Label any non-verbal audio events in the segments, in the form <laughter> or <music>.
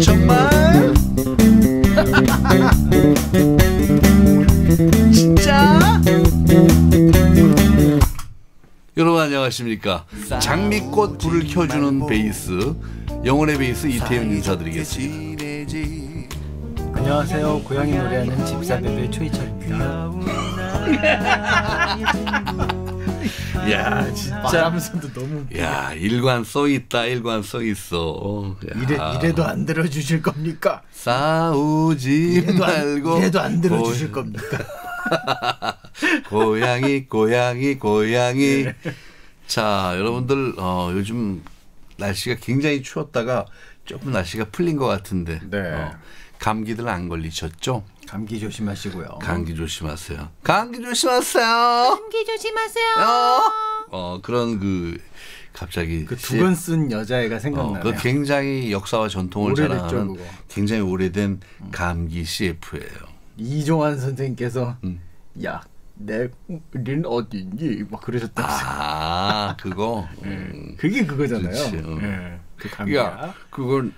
정말? <laughs> 진짜? 여러분 안녕하십니까 장미꽃 불을 켜주는 베이스 영혼의 베이스 이태현 인사드리겠습니다 안녕하세요 고양이 노래하는 집사베베 초이철입니다. <laughs> 야 진짜 말하면서도 너무 야 일관 써 있다 일관 써 있어. 야. 이래 이래 도 안 들어주실 겁니까? 싸우지 이래도 안, 말고 이래도 안 들어주실 고- 겁니까? <laughs> 고양이 고양이 고양이 네. 자 여러분들 어, 요즘 날씨가 굉장히 추웠다가 조금 날씨가 풀린 것 같은데 네. 어, 감기들 안 걸리셨죠? 감기 조심하시고요. 감기 조심하세요. 감기 조심하세요. 감기 조심하세요. 어, 어 그런 그 갑자기 그두번쓴 여자애가 어, 생각나네요. 그 굉장히 역사와 전통을 오래됐죠, 자랑하는 그거. 굉장히 오래된 감기 CF예요. 이종환 선생님께서 음. 야 내린 어디니 막 그러셨다면서. 아 그거. <laughs> 음. 그게 그거잖아요. 그렇지, 어. 예, 그 감기야. 야, 그건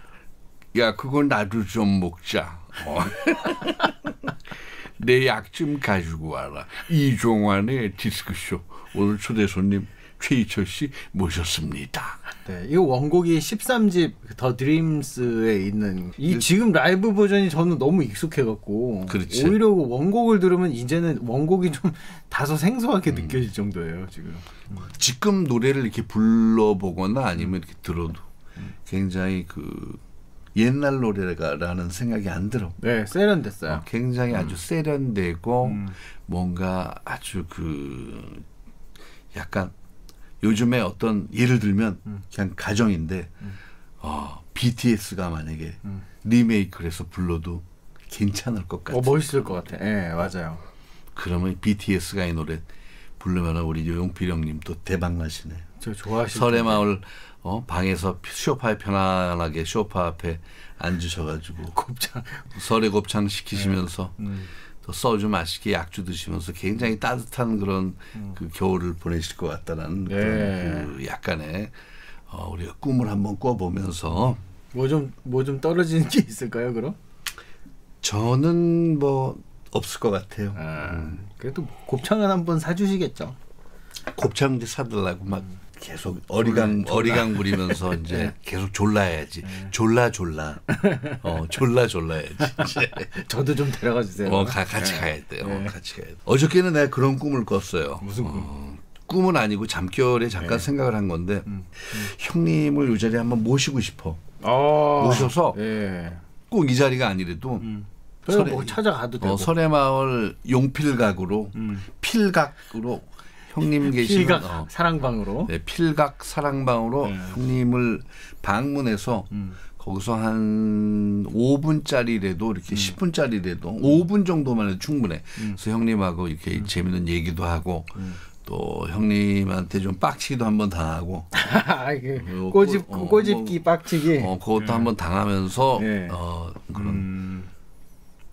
야, 그건 나도 좀 먹자. 어. <laughs> 내약 좀 가지고 와라. 이종환의 디스크쇼 오늘 초대 손님 최희철 씨 모셨습니다. 네, 이 원곡이 13집 더 드림스에 있는 이 지금 라이브 버전이 저는 너무 익숙해갖고 그렇지. 오히려 원곡을 들으면 이제는 원곡이 좀 다소 생소하게 느껴질 정도예요 지금. 지금 노래를 이렇게 불러보거나 아니면 이렇게 들어도 굉장히 그 옛날 노래가라는 생각이 안 들어. 네, 세련됐어요. 어, 굉장히 아주 세련되고 음. 뭔가 아주 그 약간 요즘에 어떤 예를 들면 음. 그냥 가정인데 어, BTS가 만약에 음. 리메이크를 해서 불러도 괜찮을 것 같아. 어 멋있을 것 같아. 예, 맞아요. 그러면 BTS가 이 노래 부르면 우리 용필 형님 또 대박 나시네. 저 좋아하실 설의. 마을 어, 방에서 쇼파에 편안하게 쇼파 앞에 앉으셔가지고 <laughs> 곱창. 설의 곱창 시키시면서 음. 또 소주 맛있게 약주 드시면서 굉장히 따뜻한 그런 음. 그 겨울을 보내실 것 같다는 네. 그런 그 약간의 어, 우리가 꿈을 한번 꿔보면서 뭐 좀 뭐좀 떨어지는 게 있을까요, 그럼? 저는 뭐 없을 것 같아요. 아, 그래도 곱창은 한번 사주시겠죠. 곱창 이제 사들라고 막 계속 어리광 어리광 부리면서 이제 계속 졸라야지. 졸라 졸라. 어 졸라 졸라야지. <laughs> 저도 좀 데려가 주세요. 어 가, 같이 네. 가야 돼요. 네. 같이 가야 돼. 어저께는 내가 그런 꿈을 꿨어요. 무슨 꿈? 어, 꿈은 아니고 잠결에 잠깐 생각을 한 건데 형님을 이 자리에 한번 모시고 싶어. 어. 모셔서 예. 꼭이 자리가 아니래도 설에- 뭐 찾아가도 되고. 어, 설해마을 용필각으로 음. 필각으로 형님 계시는 필각 어, 사랑방으로. 네, 필각 사랑방으로 네. 형님을 방문해서 음. 거기서 한 5분짜리라도 이렇게 10분짜리라도 5분 정도만 해도 충분해. 그래서 형님하고 이렇게 재밌는 얘기도 하고 또 형님한테 좀 빡치기도 한번 당하고 <laughs> 아, 그 어, 꼬집 꼬- 어, 꼬집기 빡치기. 어 그것도 한번 당하면서 네. 어 그런 음,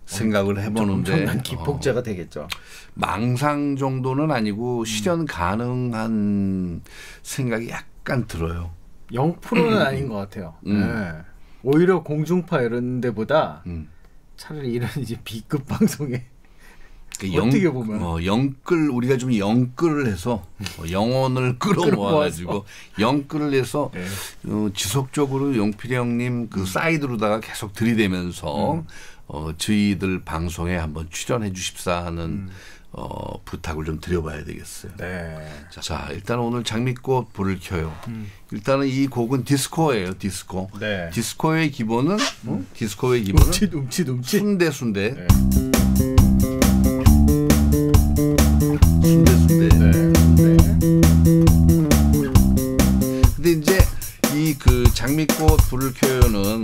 생각을 해보는데 엄청난 어, 기폭제가 되겠죠. 망상 정도는 아니고 음. 실현 가능한 생각이 약간 들어요. 0%는 아닌 것 같아요. 음. 예. 오히려 공중파 이런 데보다 음. 차라리 이런 <laughs> 이제 B급 방송에 그 <laughs> 어떻게 보면. 어, 영끌 우리가 좀 영끌을 해서 어, 영혼을 <laughs> 끌어모아가지고 영끌을 해서 네. 어, 지속적으로 용필이 형님 그 사이드로다가 계속 들이대면서 어, 저희들 방송에 한번 출연해 주십사 하는 어, 부탁을 좀 드려봐야 되겠어요. 네. 자, 자, 일단 오늘 장미꽃 불을 켜요. 일단은 이 곡은 디스코예요, 디스코. 네. 디스코의 기본은 어? 디스코의 기본은 움찔 움찔 움찔. 순대 순대. 네. 순대 순대. 네. 근데 이제 이 그 장미꽃 불을 켜요는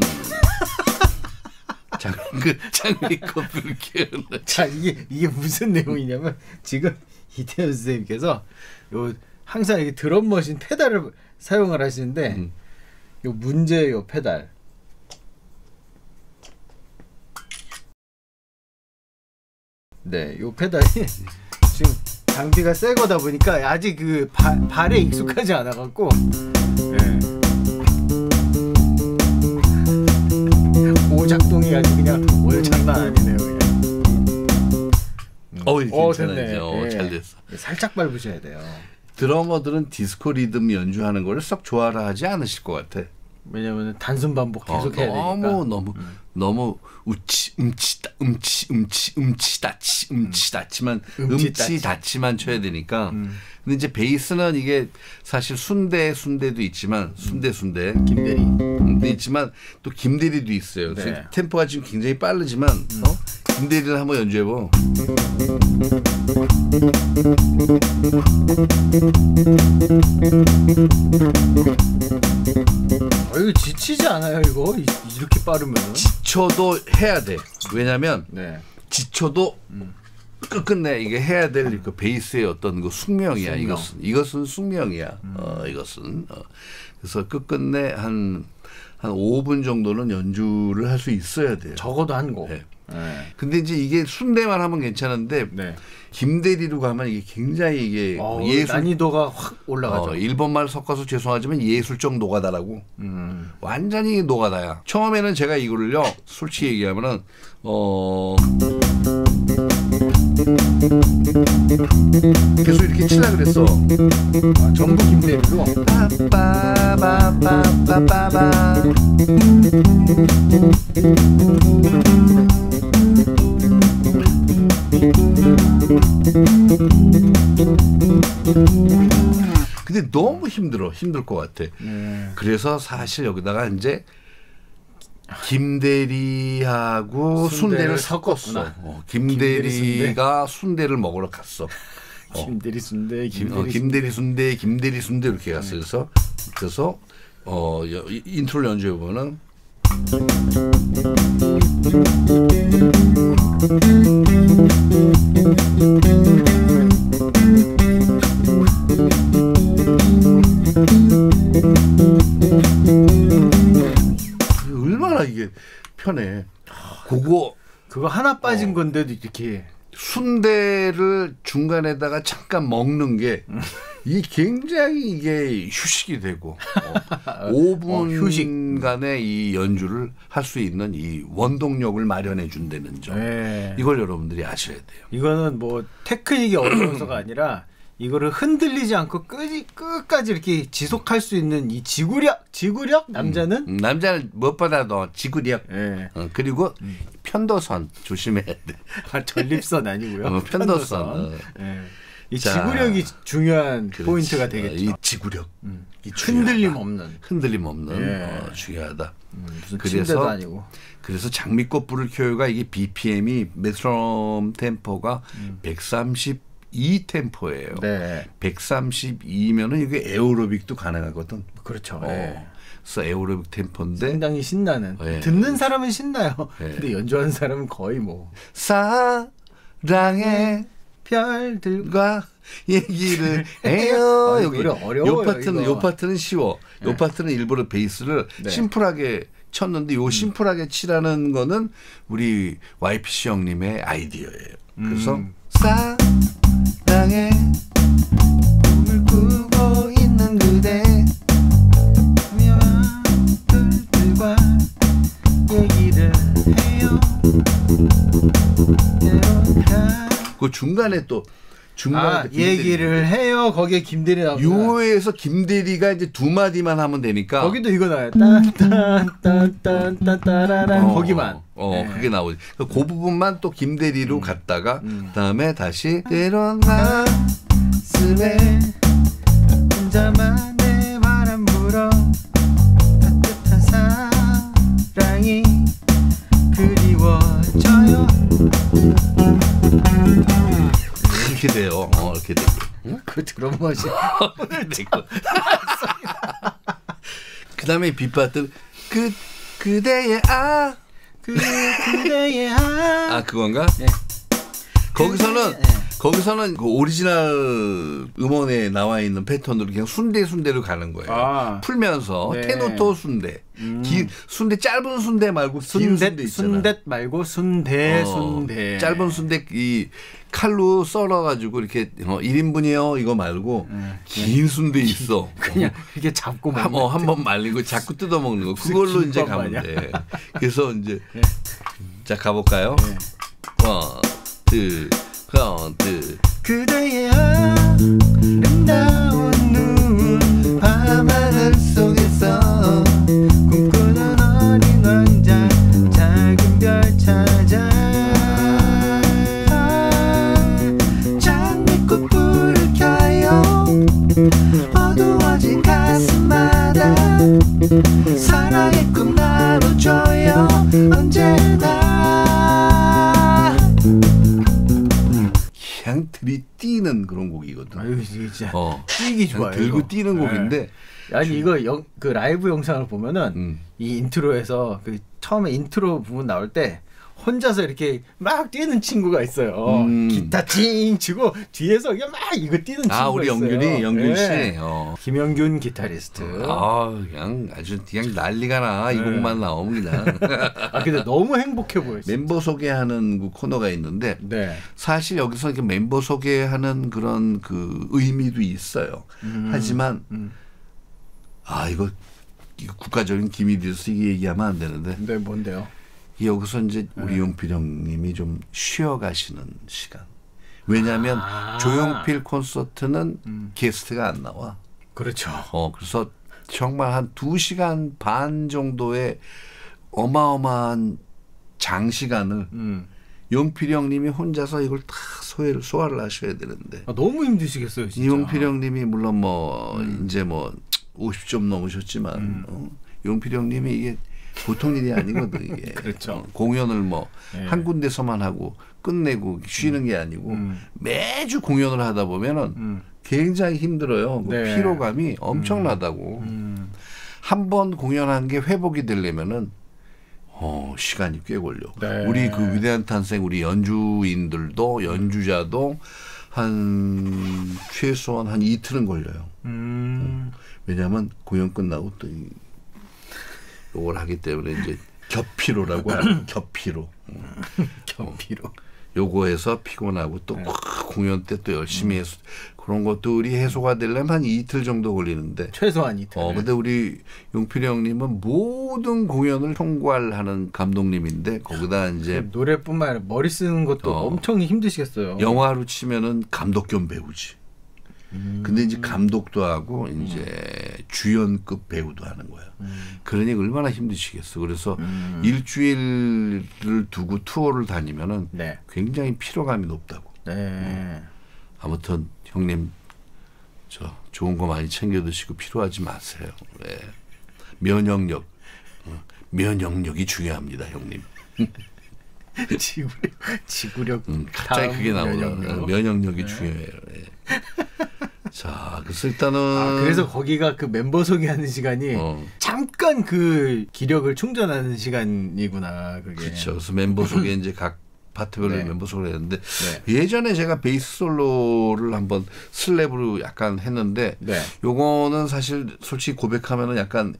장, 그 장미꽃 켜요는 자 이게 이게 무슨 내용이냐면 지금 이태현 선생님께서 요 항상 이 드럼 머신 페달을 사용을 하시는데 음. 요 문제 요 페달 네, 요 페달이 지금 장비가 새 거다 보니까 아직 그 바, 발에 익숙하지 않아 갖고 네. 오작동이 아주 그냥 오늘 장난 아니네요 그냥. 어, 어. 됐네. 어, 예. 잘 됐어. 살짝 밟으셔야 돼요. 드러머들은 디스코 리듬 연주하는 걸 썩 좋아라 하지 않으실 것 같아. 왜냐면 단순 반복 어, 계속 해야 너무 되니까. 너무 너무 우치 음치다 음치 음치 음치다치 음치다치만 음치다치. 음치다치만 쳐야 되니까 근데 이제 베이스는 이게 사실 순대 순대도 있지만 순대 순대 김대리. 도 있지만 또 김대리도 있어요. 그래서 네. 템포가 지금 굉장히 빠르지만 어? 김대리를 한번 연주해 보. 어, 이거 지치지 않아요 이거 이- 이렇게 빠르면은. 지쳐도 해야 돼. 왜냐면 네. 지쳐도 끝끝내 이게 해야 될 그 베이스의 어떤 그 숙명이야 숙명. 이것은 이것은 숙명이야 어 이것은 어. 그래서 끝끝내 한한 5분 정도는 연주를 할 수 있어야 돼요. 적어도 한 곡. 네. 네. 근데 이제 이게 순대만 하면 괜찮은데 네. 김대리로 가면 이게 굉장히 이게 어, 예술 난이도가 확 올라가죠. 어, 일본말 섞어서 죄송하지만 예술적 노가다라고 음. 완전히 노가다야. 처음에는 제가 이거를요, 솔직히 얘기하면은, 어, 계속 이렇게 치려 그랬어. 아, 전부 김대리로. 빠바바바바바바. 근데 너무 힘들어. 힘들 것 같아. 네. 그래서 사실 여기다가 이제 김대리하고 순대를 순대를. 섞었어. 어, 김대리가 순대를 먹으러 갔어. 김대리 순대, 김, 김대리 어, 김대리 순대, 김대리 순대 이렇게 갔어요. 그래서 그래서 어 인트로를 연주해 보면은 얼마나 이게 편해. 그거 그거 하나 어. 빠진 건데도 이렇게 순대를 중간에다가 잠깐 먹는 게 이 굉장히 이게 휴식이 되고 어, <laughs> 5분간의 이 연주를 할 수 있는 이 원동력을 마련해 준다는 점. 네. 이걸 여러분들이 아셔야 돼요. 이거는 뭐 테크닉이 어려워서가 아니라 이거를 흔들리지 않고 끝이 끝까지 이렇게 지속할 수 있는 이 지구력, 지구력 남자는 음, 남자는 무엇보다도 지구력 예. 어, 그리고 편도선 조심해야 돼. 아, 전립선 아니고요. <laughs> 어, 편도선. 어. 예. 이 자, 지구력이 중요한 그렇지. 포인트가 어, 되겠죠. 이 지구력. 이 흔들림. 없는 흔들림 없는 예. 어, 중요하다. 음, 무슨 그래서 아니고. 그래서 장미꽃 불을 켜요가 이게 BPM이 메트로놈 템포가 132 템포예요. 네. 132면은 이게 에어로빅도 가능하거든. 그렇죠. 어. 예. 그래서 에어로빅 템포인데 상당히 신나는. 예. 듣는 사람은 신나요. 예. 근데 연주하는 사람은 거의 뭐 사랑의 별들 과 얘기를 <laughs> 해요. 아, 여기 요 파트는. 요 파트는 쉬워. 요 네. 파트는 일부러 베이스를 네. 심플하게 쳤는데 요 심플하게 치라는 거는 우리 YPC 형님의 아이디어예요. 그래서 음. 사랑의 꿈을 꾸고 있는 그대 별들과 얘기를 해요. 그 중간에 또 중간에 아. 얘기를 해요. 거기에 김대리 나오고. 요에서 김대리가 이제 두 마디만 하면 되니까 거기도 이거 나와요. 딴딴딴딴따라란 어, 거기만. 어, 네. 그게 나오지. 그 부분만 또 김대리로 갔다가 음. 그다음에 다시 때론 가슴에 혼자만 이렇게 돼요. 어, 이렇게. 응? 그 드럼 머신. 이렇게 되고. 그다음에 빗바들 그 그대의 아. 그 그대의 아. 아 그건가? 네. 거기서는 네. 거기서는 그 오리지널 음원에 나와 있는 패턴으로 그냥 순대 순대로 가는 거예요. 아. 풀면서 네. 음. 테노토 순대, 기, 순대 짧은 순대 말고 긴 순대 순대. 순대 말고 순대 어, 순대. 짧은 순대 이 칼로 썰어 가지고 이렇게 어, 1인분이요 이거 말고 긴 순대 있어. 네. <laughs> 그냥 이렇게 잡고 한. 어, 한번 말리고 자꾸 뜯어 먹는 거. 그걸로 이제 가면. 돼. 그래서 이제 자 가볼까요? 네. 원, 투, 원, 투, 그대의 그냥 좋아요 들고 이거. 뛰는 네. 곡인데 아니 이거 영, 그 라이브 영상을 보면은 음. 이 인트로에서 그 처음에 인트로 부분 나올 때 혼자서 이렇게 막 뛰는 친구가 있어요. 음. 기타 찡 치고 뒤에서 막 이거 뛰는 친구가 아 우리 있어요. 영균이 영균 씨. 네. 어. 김영균 기타리스트. 아 그냥 아주 그냥 난리가 나. 이 네. 곡만 나오면 그냥 아 근데 너무 행복해 보였어요. 멤버 소개하는 그 코너가 있는데 네. 사실 여기서 이렇게 멤버 소개하는 그런 그 의미도 있어요. 하지만 음. 아 이거, 이거 국가적인 기밀이라서 이게 얘기하면 안 되는데 네 뭔데요? 여기서 이제 네. 우리 용필 형님이 좀 쉬어가시는 시간. 왜냐하면 아. 조용필 콘서트는 음. 게스트가 안 나와. 그렇죠. 어 그래서 정말 한 두 시간 반 정도의 어마어마한 장시간을 음. 용필 형님이 혼자서 이걸 다 소화를 소화를 하셔야 되는데 아, 너무 힘드시겠어요 진짜. 이용필 형님이 물론 뭐 음. 이제 뭐 50좀 넘으셨지만 어, 용필 형님이 이게 보통 일이 아니거든 이게 <laughs> 그렇죠. 어, 공연을 뭐한 네. 군데서만 하고 끝내고 쉬는 게 아니고 음. 매주 공연을 하다 보면은 음. 굉장히 힘들어요. 그 네. 피로감이 엄청나다고. 음. 한번 공연한 게 회복이 되려면은 어, 시간이 꽤 걸려. 네. 우리 그 위대한 탄생 우리 연주인들도 연주자도 한 최소한 한 이틀은 걸려요. 음. 왜냐하면 공연 끝나고 또 이, 요걸 하기 때문에 이제 겹피로라고 하는 겹피로. 경비로. 요거에서 피곤하고 또 네. 공연 때 또 열심히 해서 그런 것들이 해소가 되려면 한 이틀 정도 걸리는데 최소한 이틀. 어 근데 우리 용필이 형님은 모든 공연을 총괄하는 감독님인데 거기다 이제 노래뿐만 아니라 머리 쓰는 것도 어. 엄청 힘드시겠어요. 영화로 치면은 감독 겸 배우지. 근데 이제 감독도 하고 이제 주연급 배우도 하는 거야. 그러니 얼마나 힘드시겠어. 그래서 일주일을 두고 투어를 다니면은 네. 굉장히 피로감이 높다고. 네. 아무튼 형님 저 좋은 거 많이 챙겨 드시고 피로하지 마세요. 네. 면역력 어, 면역력이 중요합니다, 형님. <laughs> 지구력, 지구력. 음, 갑자기 그게. 면역력. 면역력이 중요해요. 예. <laughs> 자, 그래서 일단은 아, 그래서 거기가 그 멤버 소개하는 시간이 어. 잠깐 그 기력을 충전하는 시간이구나. 그게. 그렇죠. 그래서 멤버 소개 이제 각 파트별로 네. 멤버 소개를 했는데 예전에 제가 베이스 솔로를 한번 슬랩으로 약간 했는데 네. 요거는 사실 솔직히 고백하면은 약간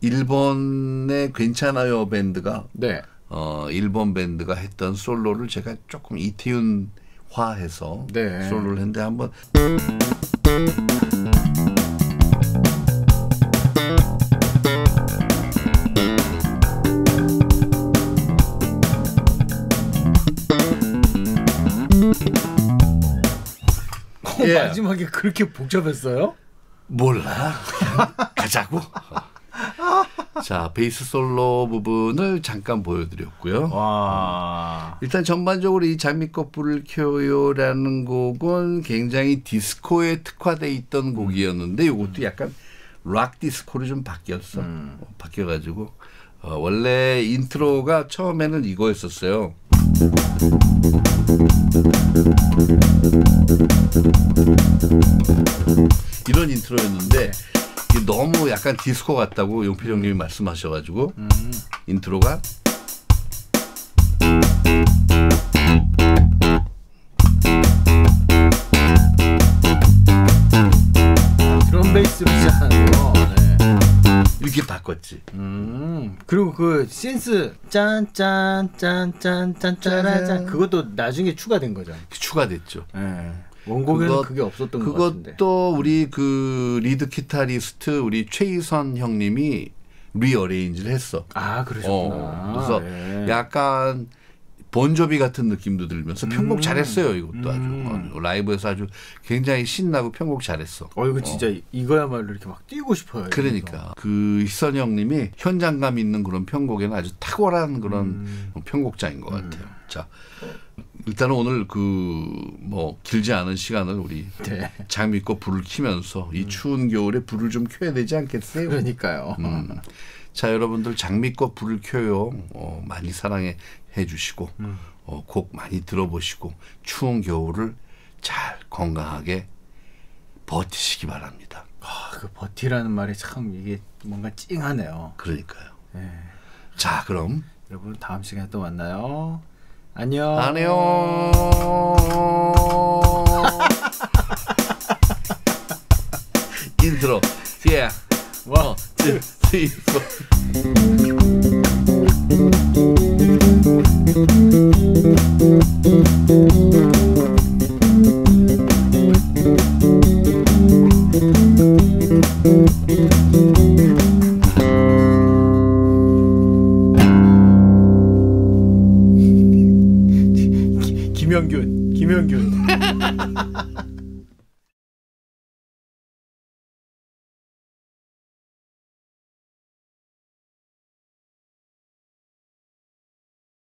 일본의 괜찮아요 밴드가 네. 어 일본 밴드가 했던 솔로를 제가 조금 이태윤화해서 네. 솔로를 했는데 한번 어, 예. 마지막에 그렇게 복잡했어요? 몰라 가자고. <laughs> 자 베이스 솔로 부분을 잠깐 보여드렸고요. 와. 일단 전반적으로 이 장미꽃 불을 켜요라는 곡은 굉장히 디스코에 특화돼 있던 곡이었는데 이것도 약간 락 디스코로 좀 바뀌었어. 어, 바뀌어가지고 어, 원래 인트로가 처음에는 이거였었어요. 이런 인트로였는데 이게 너무 약간 디스코 같다고 용필형님이 말씀하셔가지고 음. 인트로가 베이스로 시작하네요. 네. 이렇게 바꿨지. 음. 그리고 그 synth 짠짠짠짠짠짠짠 그것도 나중에 추가된 거죠. 추가됐죠. 네. 원곡에는 그것- 그게 없었던 것 같은데. 그것도 우리 그 리드 기타리스트 우리 최희선 형님이 rearrange를 했어. 아 그러셨구나. 어, 그래서 네. 약간 본조비 같은 느낌도 들면서 편곡 음. 잘했어요. 이것도 음. 아주 어, 라이브에서 아주 굉장히 신나고 편곡 잘했어. 어 이거 진짜 이거야말로 이렇게 막 뛰고 싶어요. 그러니까 그 희선형님이 현장감 있는 그런 편곡에는 아주 탁월한 그런 음. 편곡자인 것 같아요. 자 일단은 오늘 그 뭐 길지 않은 시간을 우리 네. 장미꽃 불을 켜면서 이 추운 겨울에 불을 좀 켜야 되지 않겠어요? 그러니까요. 음. 자 여러분들 장미꽃 불을 켜요. 어, 많이 사랑해 해주시고 음. 어, 곡 많이 들어보시고 추운 겨울을 잘 건강하게 버티시기 바랍니다. 아, 그 버티라는 말이 참 이게 뭔가 찡하네요. 그러니까요. 네. 자 그럼 여러분 다음 시간에 또 만나요. 안녕. 안녕. 인트로. Yeah. 와. two, three, four.